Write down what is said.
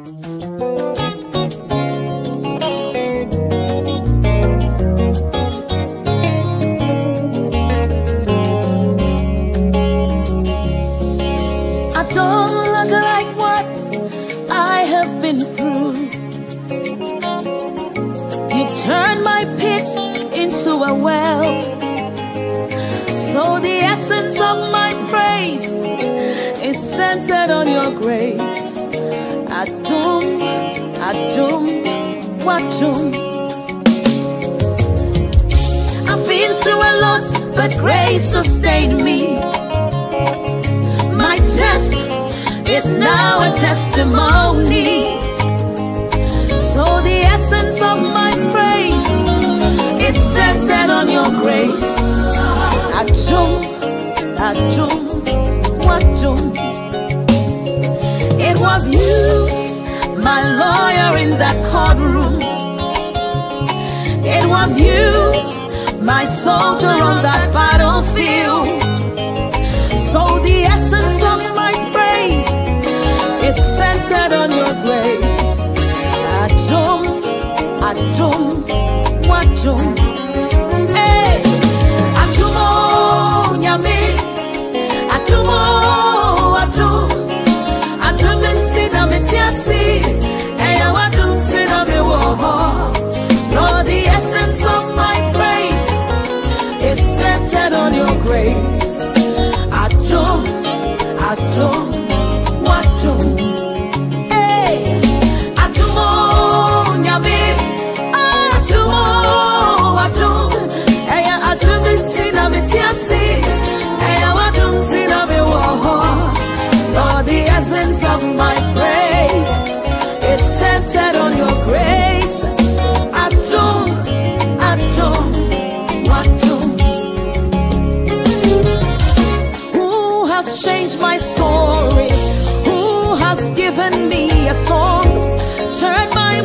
I don't look like what I have been through. You turned my pit into a well. So the essence of my praise is centered on your grace. Adum, Adum, Watum. I've been through a lot, but grace sustained me. My test is now a testimony. So the essence of my praise is centered on your grace. Ajum, ajum, was you, my lawyer in that courtroom. It was you, my soldier on that battlefield. So the essence of my praise is centered on your grace. Adum, adum, changed my story? Who has given me a song? Turn my